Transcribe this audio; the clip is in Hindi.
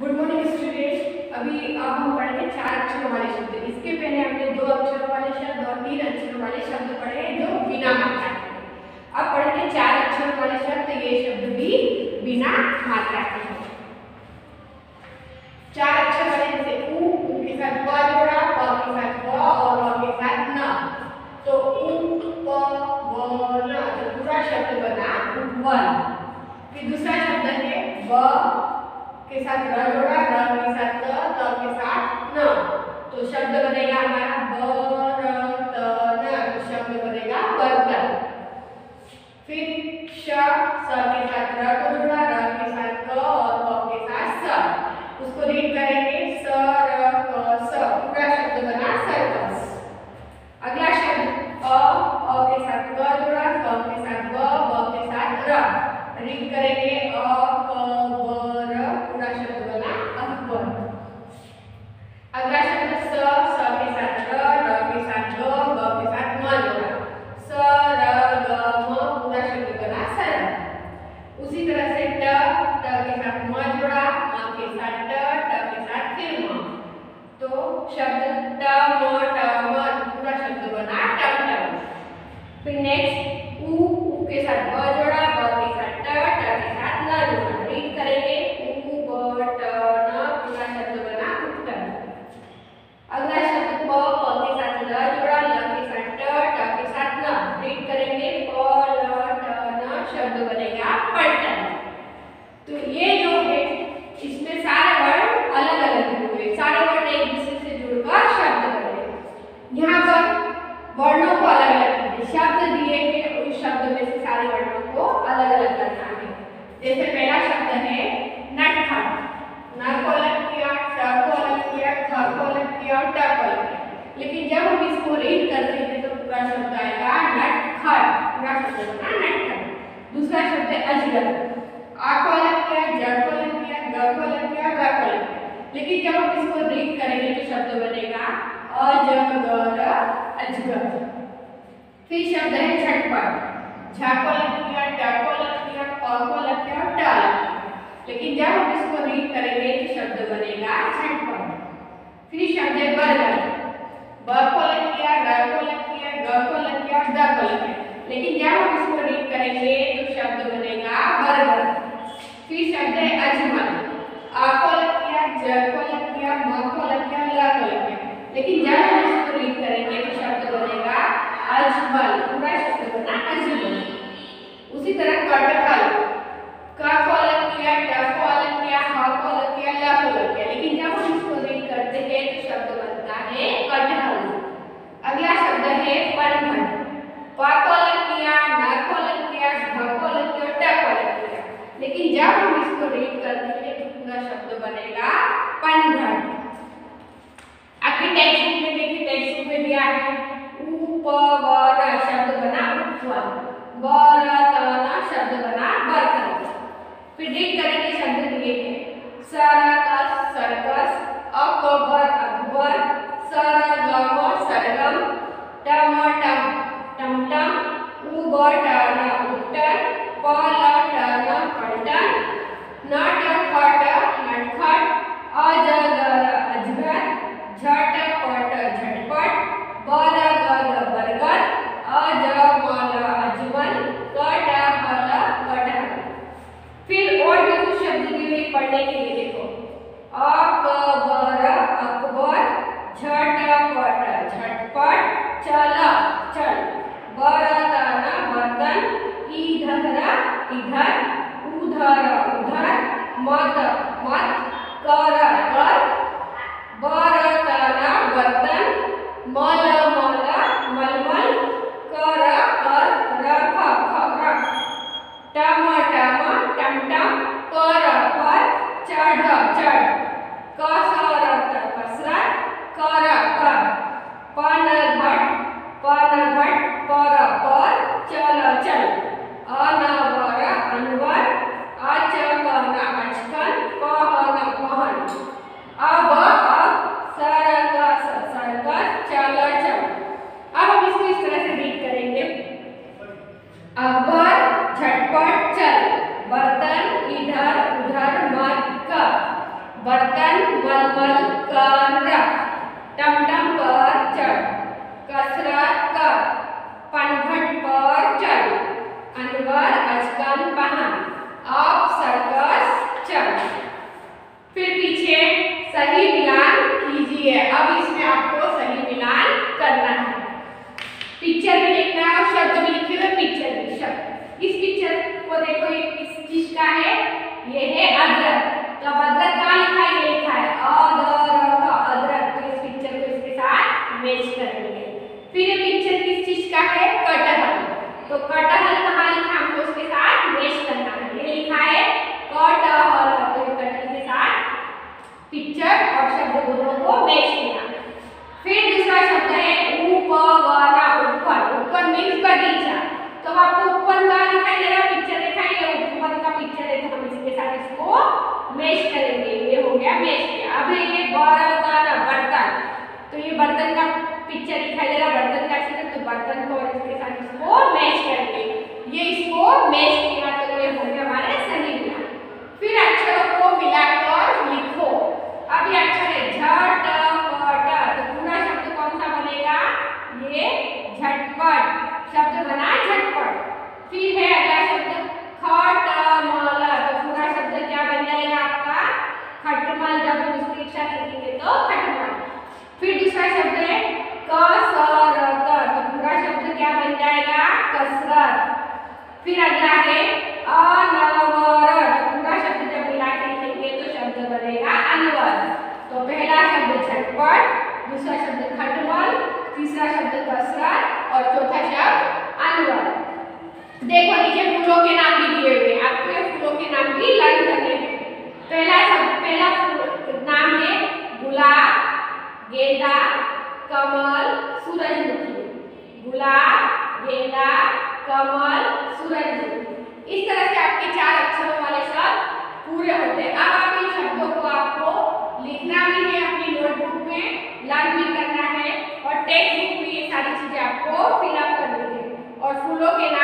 गुड मॉर्निंग स्टूडेंट अभी अब हम पढ़ेंगे चार अक्षरों वाले शब्द। इसके पहले हमने दो अक्षरों वाले शब्द और तीन अक्षरों वाले शब्द पढ़े हैं जो बिना मात्रा के। अब पढ़ेंगे चार अक्षरों वाले शब्द। ये शब्द भी बिना मात्रा के हैं। चार अक्षर वाले जैसे उ उ के साथ प जोड़ा, प के साथ व और व के साथ न। तो उ प, व, न तो पूरा शब्द बना उपवन फिर दूसरा शब्द है व के साथ र जोड़ा र के साथ त त के साथ न। तो शब्द बनेगा हमारा ब, र, त, न। तो शब्द बनेगा बर्तन। फिर श, स के साथ र को जोड़ा र के साथ क और क के साथ स। उसको रीड करेंगे, स, र, क, स। पूरा शब्द बना सर्कस अगला शब्द, अ अ के साथ क जोड़ा, क के साथ ब ब के साथ र। रीड करेंगे अ क ब र पूरा शब्द बना अकबर अगला शब्द स स के साथ र र के साथ ग ग के साथ म जोड़ा स र ग म पूरा शब्द बना सरल उसी तरह से ट ट के साथ म जोड़ा म के साथ ट ट के साथ फिर म तो शब्द ट म ट म पूरा शब्द बना टम टम फिर नेक्स्ट उ उ के साथ ब जोड़ा, ब के साथ ट ट के साथ न जोड़ा। रीड करेंगे उ ब, ट, न, पूरा शब्द बना उत्तम अगला शब्द प प के साथ ल जोड़ा, ल के साथ ट ट के साथ न। रीड करेंगे, प, ल, ट, न शब्द बनेगा पलटन। तो ये जो है, इसमें सारे वर्ड अलग अलग हुए सारे वर्ड एक दूसरे से जुड़कर शब्द बने यहाँ पर वर्णों को शब्द दिए हैं, उस शब्द में से सारे वर्णों को अलग अलग करना है। जैसे पहला शब्द है नटखट को अलग किया को अलग किया को अलग किया को अलग लेकिन जब हम इसको रीड करते हैं तो पूरा शब्द आएगा नटखट पूरा शब्द नटखट दूसरा शब्द है अजगर। आ को अलग किया को अलग किया को अलग किया को अलग लेकिन जब हम इसको रीड करेंगे तो शब्द बनेगा अजगर अजगर। फिर शब्द है झटपट। झ को अलग किया ट अलग किया प को किया और ट किया लेकिन जब हम इसको रीड करेंगे तो शब्द बनेगा झटपट। फिर शब्द है बर्गर ब को अलग किया र को अलग किया ग को किया और द को अलग किया लेकिन जब हम इसको रीड करेंगे तो शब्द बनेगा बर्गर फिर शब्द है Oktober मत मत कर कर। बर्तन बर्तन मल बर्तन मलमल कर रख। टमटम पर चढ़। कसरत कर। पनघट पर चल अनवर अचकन पहन। आप सर्कस चल फिर पीछे सही मिलान कीजिए। अब इसमें आपको सही मिलान करना है। पिक्चर भी लिखना है और शब्द भी लिखे हुए पिक्चर भी शब्द। इस पिक्चर को देखो, ये किस चीज़ का है? ये है अदरक। तब अदरक तो कटहल कहाँ लिखा हमको उसके साथ मैच करना है। ये लिखा है कटहल। तो ये कटहल के साथ पिक्चर और शब्द दोनों को मैच किया फिर दूसरा शब्द है उपवना ऊपर ऊपर मीन्स बगीचा। तो आपको ऊपर का दिखाई दे रहा पिक्चर दिखाई दे ऊपर का पिक्चर है तो हम इसके साथ इसको मैच करेंगे। ये हो गया मैच अब ये बर्तन तो ये बर्तन का पिक्चर दिखाई दे रहा बर्तन का चित्र तो बर्तन को और इसके साथ इसको मैच करेंगे ये इसको मैच किया तो ये हो गया हमारे सही मिला फिर अक्षरों को मिलाकर लिखो अब ये अक्षर है झट पट तो पूरा शब्द कौन सा बनेगा ये झटपट, शब्द बना झटपट। फिर है अगला शब्द खटमल तो पूरा शब्द क्या बन जाएगा आपका? खटमल, जब हम उसकी इच्छा लिखेंगे तो खटमल। फिर दूसरा शब्द है कसरत। तो पूरा शब्द क्या बन जाएगा? कसरत। फिर अगला है अनवर तो पूरा शब्द जब मिला के लिखेंगे तो शब्द बनेगा अनवर तो पहला शब्द झटपट दूसरा शब्द खटमल तीसरा शब्द कसरत और चौथा शब्द अनवर देखो, नीचे फूलों के नाम भी दिए हुए आपको ये फूलों के नाम भी लर्न करने पहला शब्द, पहला नाम है गुलाब, गेंदा, कमल, सूरजमुखी। गुलाब, गेंदा, कमल, सूरजमुखी। इस तरह से आपके चार अक्षरों वाले शब्द पूरे होते हैं। अब आप इन शब्दों को आपको लिखना भी है अपनी नोटबुक में लर्न भी टेक्स्ट बुक में ये सारी चीज़ें आपको फिलअप करनी है। और फूलों के नाम